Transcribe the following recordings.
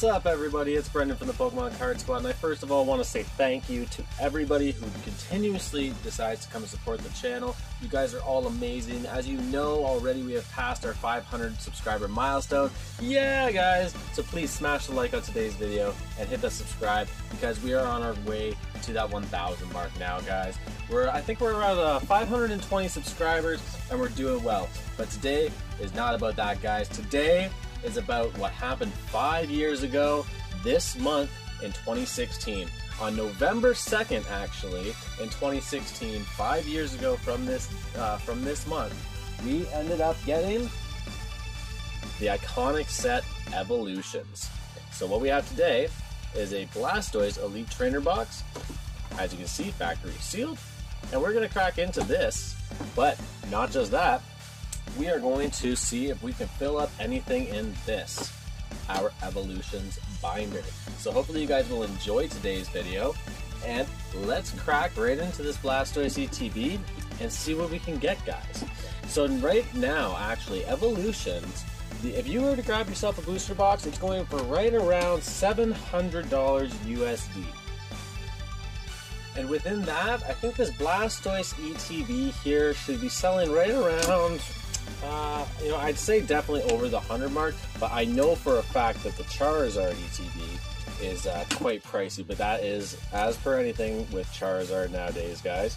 What's up, everybody? It's Brendan from the Pokemon Card Squad, and I first of all want to say thank you to everybody who continuously decides to come support the channel. You guys are all amazing. As you know already, we have passed our 500 subscriber milestone. Yeah, guys! So please smash the like on today's video and hit that subscribe because we are on our way to that 1,000 mark now, guys. We're I think we're around uh, 520 subscribers, and we're doing well. But today is not about that, guys. Today is about what happened five years ago this month in 2016. On November 2nd, actually, in 2016, five years ago from this uh, from this month, we ended up getting the iconic set Evolutions. So what we have today is a Blastoise Elite Trainer box. As you can see, factory sealed. And we're going to crack into this, but not just that, we are going to see if we can fill up anything in this, our Evolutions binder. So hopefully you guys will enjoy today's video, and let's crack right into this Blastoise ETB and see what we can get, guys. So right now, actually, Evolutions, if you were to grab yourself a booster box, it's going for right around $700 USD. And within that, I think this Blastoise ETB here should be selling right around uh, you know, I'd say definitely over the 100 mark, but I know for a fact that the Charizard ETB is uh, quite pricey, but that is as per anything with Charizard nowadays, guys.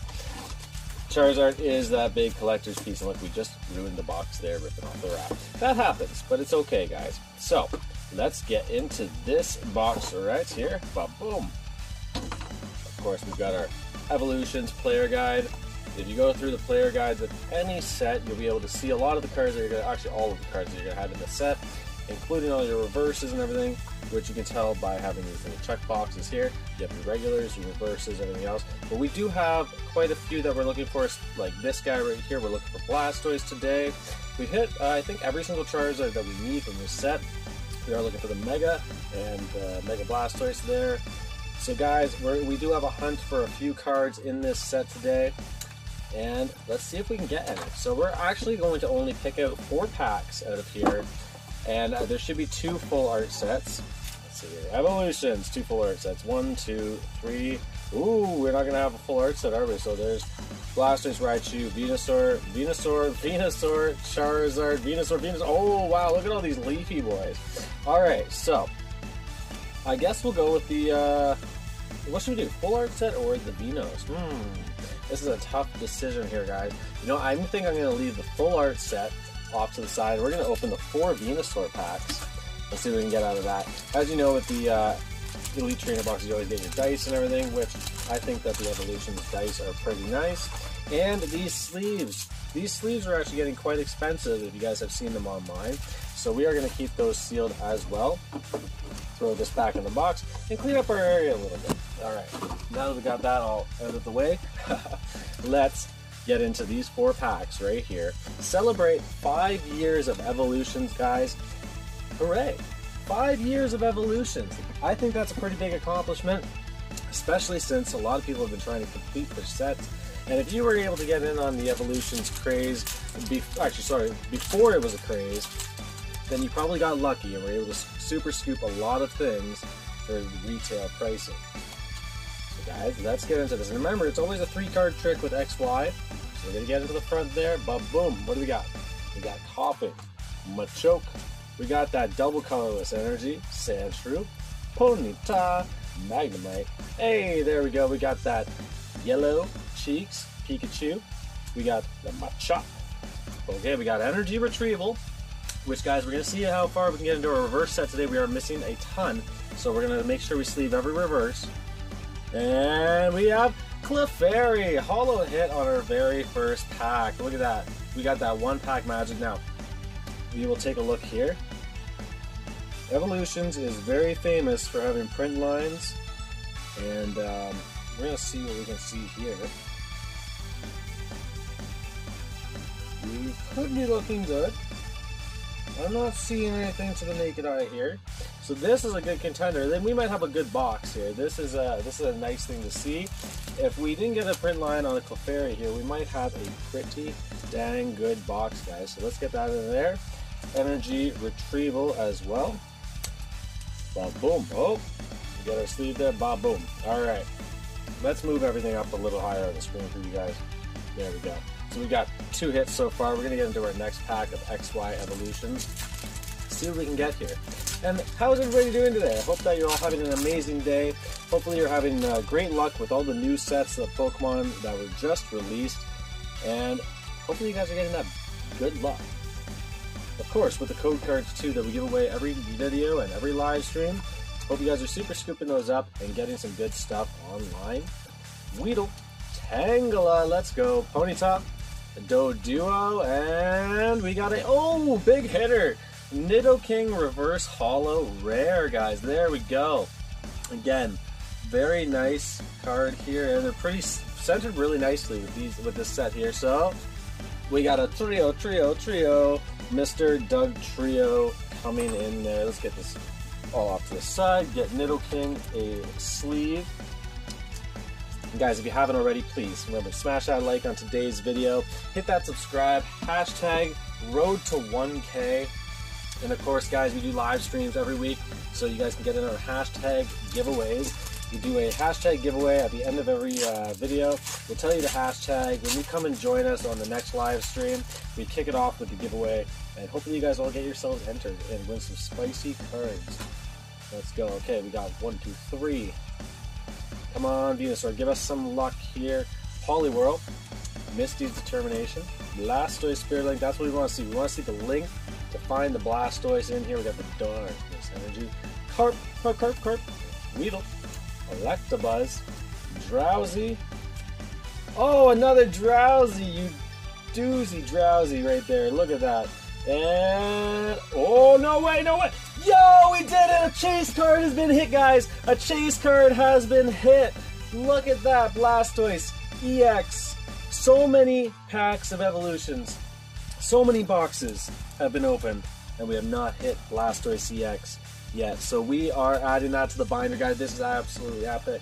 Charizard is that big collector's piece, and look, we just ruined the box there, ripping off the wrap. That happens, but it's okay, guys. So, let's get into this box right here. Ba boom. Of course, we've got our Evolutions player guide, if you go through the player guides of any set, you'll be able to see a lot of the cards that you're going to, actually all of the cards that you're going to have in the set, including all your reverses and everything, which you can tell by having these little check boxes here. You have your regulars, your reverses, everything else. But we do have quite a few that we're looking for, like this guy right here. We're looking for Blastoise today. We hit, uh, I think, every single Charizard that we need from this set. We are looking for the Mega and uh, Mega Blastoise there. So guys, we do have a hunt for a few cards in this set today and let's see if we can get any. So we're actually going to only pick out four packs out of here, and uh, there should be two full art sets. Let's see here, Evolutions, two full art sets. One, two, three. Ooh, we're not gonna have a full art set, are we? So there's Blastoise, Raichu, Venusaur, Venusaur, Venusaur, Charizard, Venusaur, Venusaur. Oh wow, look at all these leafy boys. All right, so I guess we'll go with the. Uh, what should we do? Full art set or the Venus? Hmm. This is a tough decision here, guys. You know, I think I'm going to leave the full art set off to the side. We're going to open the four Venusaur packs. Let's see what we can get out of that. As you know, with the uh, Elite Trainer boxes, you always get your dice and everything, which I think that the Evolution dice are pretty nice. And these sleeves. These sleeves are actually getting quite expensive if you guys have seen them online. So we are going to keep those sealed as well. Throw this back in the box and clean up our area a little bit. Alright, now that we got that all out of the way, let's get into these four packs right here. Celebrate five years of evolutions, guys. Hooray! Five years of evolutions. I think that's a pretty big accomplishment, especially since a lot of people have been trying to complete their sets. And if you were able to get in on the evolutions craze, actually, sorry, before it was a craze, then you probably got lucky and were able to super scoop a lot of things for retail pricing So guys, let's get into this. And remember, it's always a three card trick with XY. So we're to get into the front there. But boom, what do we got? We got Koffing, Machoke. We got that double colorless energy, Sandshrew, Ponyta, Magnemite. Hey, there we go. We got that yellow cheeks, Pikachu. We got the Machop. Okay, we got energy retrieval, which guys, we're going to see how far we can get into a reverse set today. We are missing a ton, so we're going to make sure we sleeve every reverse. And we have Clefairy, holo hit on our very first pack. Look at that. We got that one pack magic. Now, we will take a look here. Evolutions is very famous for having print lines, and um, we're going to see what we can see here. We could be looking good. I'm not seeing anything to the naked eye here. So this is a good contender. Then we might have a good box here. This is a this is a nice thing to see. If we didn't get a print line on a Clefairy here, we might have a pretty dang good box, guys. So let's get that in there. Energy retrieval as well. Bob boom. Oh, we got our sleeve there. Bob boom. All right. Let's move everything up a little higher on the screen for you guys. There we go. So we got two hits so far. We're gonna get into our next pack of XY evolutions. See what we can get here. And how's everybody doing today? I hope that you're all having an amazing day. Hopefully you're having uh, great luck with all the new sets of Pokemon that were just released. And hopefully you guys are getting that good luck. Of course, with the code cards too that we give away every video and every live stream. Hope you guys are super scooping those up and getting some good stuff online. Weedle, Tangela, let's go. Ponyta, Doduo, and we got a, oh, big hitter. Nidoking Reverse Holo Rare, guys. There we go. Again, very nice card here, and they're pretty centered really nicely with these with this set here. So we got a trio, trio, trio, Mr. Dugtrio coming in there. Let's get this all off to the side. Get Nidoking a sleeve. And guys, if you haven't already, please remember smash that like on today's video. Hit that subscribe. Hashtag Road to 1K. And of course, guys, we do live streams every week, so you guys can get in on hashtag giveaways. We do a hashtag giveaway at the end of every uh, video. We'll tell you the hashtag. When you come and join us on the next live stream, we kick it off with the giveaway. And hopefully you guys all get yourselves entered and win some spicy cards. Let's go. Okay, we got one, two, three. Come on, Venusaur, give us some luck here. Poliwhirl, Misty's Determination, Blastoise Spirit Link, that's what we want to see. We want to see the link to find the Blastoise in here. We got the Darkness Energy, Carp, Carp, Carp, Carp, Weedle, Electabuzz, Drowzee. Oh, another Drowzee, you doozy Drowzee right there. Look at that. And, oh, no way, no way. Yo, we did it! A chase card has been hit, guys. A chase card has been hit. Look at that, Blastoise EX. So many packs of evolutions. So many boxes have been opened, and we have not hit Blastoise EX yet. So we are adding that to the binder, guys. This is absolutely epic.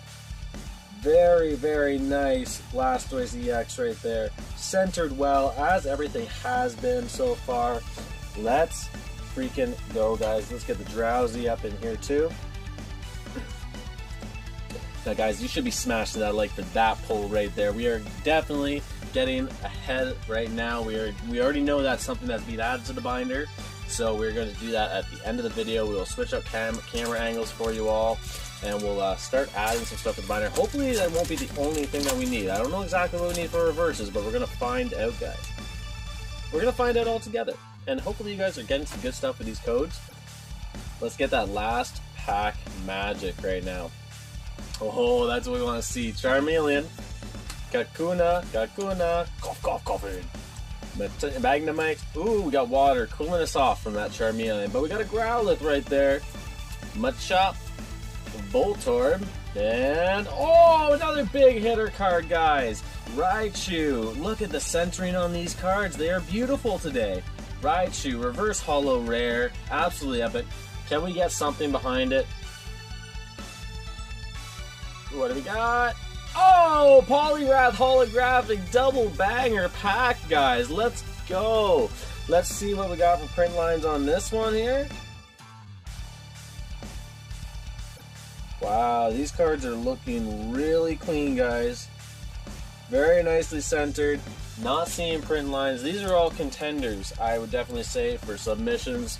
Very, very nice Blastoise EX right there. Centered well, as everything has been so far. Let's freaking go, guys. Let's get the Drowzee up in here, too. Now, guys, you should be smashing that like for that pull right there. We are definitely getting ahead right now. We are we already know that's something that's being added to the binder, so we're going to do that at the end of the video. We will switch up cam camera angles for you all, and we'll uh, start adding some stuff to the binder. Hopefully, that won't be the only thing that we need. I don't know exactly what we need for reverses, but we're going to find out, guys. We're going to find out all together, and hopefully, you guys are getting some good stuff with these codes. Let's get that last pack magic right now. Oh, that's what we want to see. Charmeleon, Kakuna, Kakuna, cough, cough, Koffing. Magnemite. Ooh, we got water cooling us off from that Charmeleon. But we got a Growlithe right there. Machop, Voltorb, and oh, another big hitter card, guys. Raichu. Look at the centering on these cards. They are beautiful today. Raichu, reverse holo rare. Absolutely epic. Can we get something behind it? What do we got? Oh, Poliwrath holographic double banger pack, guys. Let's go. Let's see what we got for print lines on this one here. Wow, these cards are looking really clean, guys. Very nicely centered. Not seeing print lines. These are all contenders, I would definitely say, for submissions.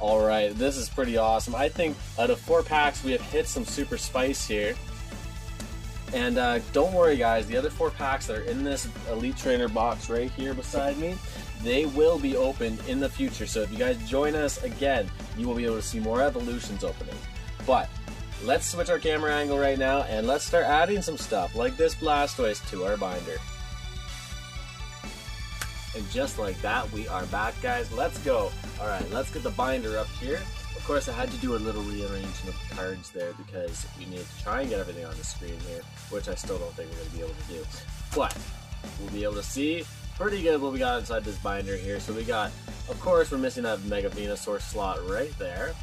Alright, this is pretty awesome. I think out of four packs, we have hit some super spice here. And uh, don't worry, guys, the other four packs that are in this Elite Trainer box right here beside me, they will be opened in the future. So if you guys join us again, you will be able to see more evolutions opening. But let's switch our camera angle right now and let's start adding some stuff like this Blastoise to our binder. And just like that, we are back, guys. Let's go. All right, let's get the binder up here. Of course, I had to do a little rearranging of the cards there because we need to try and get everything on the screen here, which I still don't think we're going to be able to do. But we'll be able to see pretty good what we got inside this binder here. So we got, of course, we're missing that Mega Venusaur slot right there.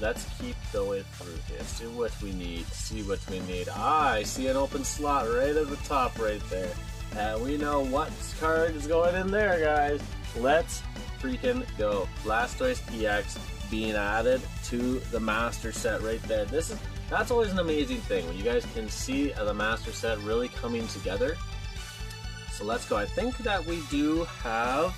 Let's keep going through here. See what we need. See what we need. Ah, I see an open slot right at the top right there. And we know what card is going in there, guys. Let's freaking go. Blastoise EX being added to the master set right there. This is that's always an amazing thing when you guys can see the master set really coming together. So let's go. I think that we do have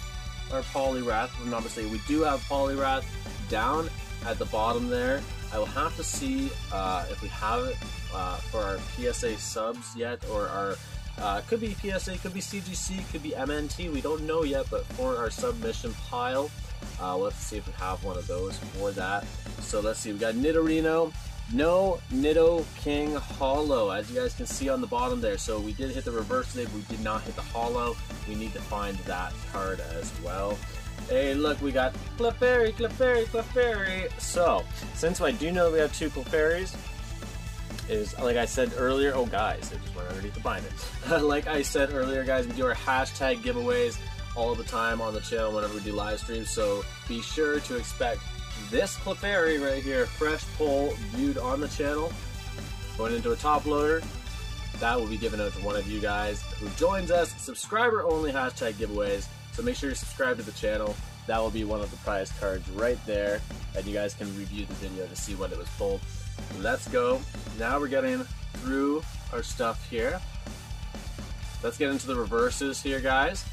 our Poliwrath, I'm not mistaken. We do have Poliwrath down at the bottom there. I will have to see uh, if we have it uh, for our PSA subs yet, or our uh, could be PSA, could be CGC, could be MNT. We don't know yet, but for our submission pile, uh, let's see if we have one of those for that. So let's see, we got Nidorino, no Nidoking Holo, as you guys can see on the bottom there. So we did hit the reverse today, we did not hit the holo. We need to find that card as well. Hey, look, we got Clefairy, Clefairy, Clefairy. So, since I do know we have two Clefairies, is like I said earlier. Oh, guys, it just went underneath the binder. like I said earlier, guys, we do our hashtag giveaways all the time on the channel whenever we do live streams. So be sure to expect this Clefairy right here, fresh pull, viewed on the channel, going into a top loader. That will be given out to one of you guys who joins us. Subscriber only hashtag giveaways. So make sure you subscribe to the channel. That will be one of the prize cards right there. And you guys can review the video to see what it was pulled. Let's go. Now we're getting through our stuff here. Let's get into the reverses here, guys.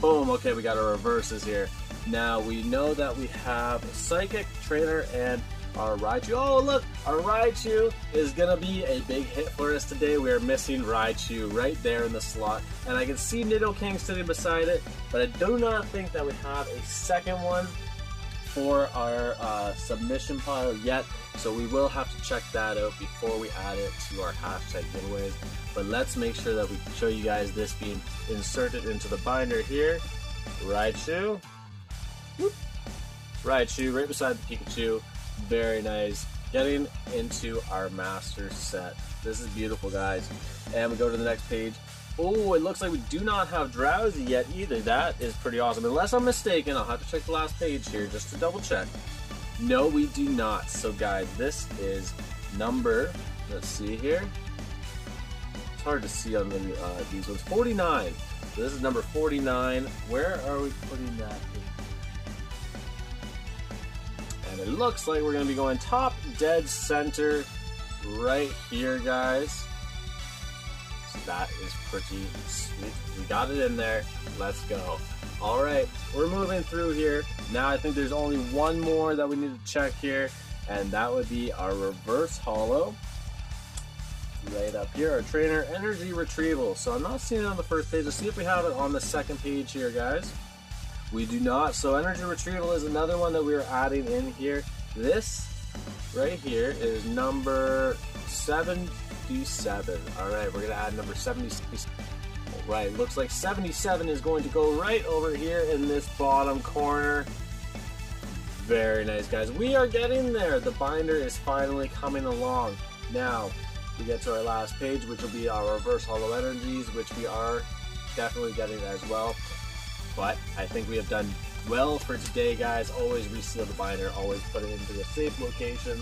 Boom, okay, we got our reverses here. Now we know that we have Psychic, Trainer, and our Raichu. Oh, look, our Raichu is gonna be a big hit for us today. We are missing Raichu right there in the slot, and I can see Nidoking sitting beside it, but I do not think that we have a second one for our uh, submission pile yet, so we will have to check that out before we add it to our hashtag giveaways. But let's make sure that we show you guys this being inserted into the binder here. Raichu. Whoop. Raichu right beside the Pikachu. Very nice. Getting into our master set. This is beautiful, guys. And we go to the next page. Oh, it looks like we do not have Drowzee yet either. That is pretty awesome. Unless I'm mistaken, I'll have to check the last page here just to double check. No, we do not. So guys, this is number, let's see here. It's hard to see on the, uh, these ones. 49. So this is number 49. Where are we putting that And it looks like we're going to be going top dead center right here, guys. That is pretty sweet. We got it in there. Let's go. All right, we're moving through here. Now I think there's only one more that we need to check here, and that would be our reverse holo. Right up here, our trainer energy retrieval. So I'm not seeing it on the first page. Let's see if we have it on the second page here, guys. We do not. So energy retrieval is another one that we're adding in here. This right here is number seven 77. Alright, we're to add number 77. Right, looks like 77 is going to go right over here in this bottom corner. Very nice, guys. We are getting there. The binder is finally coming along. Now, we get to our last page, which will be our reverse holo energies, which we are definitely getting as well. But I think we have done well for today, guys. Always reseal the binder, always put it into a safe location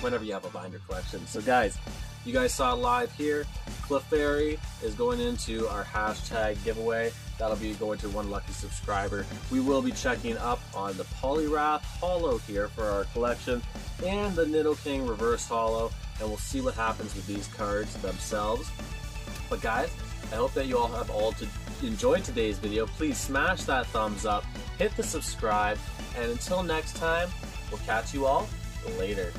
whenever you have a binder collection. So, guys, you guys saw live here. Clefairy is going into our hashtag giveaway. That'll be going to one lucky subscriber. We will be checking up on the Poliwrath Holo here for our collection and the Nidoking Reverse Holo, and we'll see what happens with these cards themselves. But guys, I hope that you all have all to enjoyed today's video. Please smash that thumbs up, hit the subscribe, and until next time, we'll catch you all later.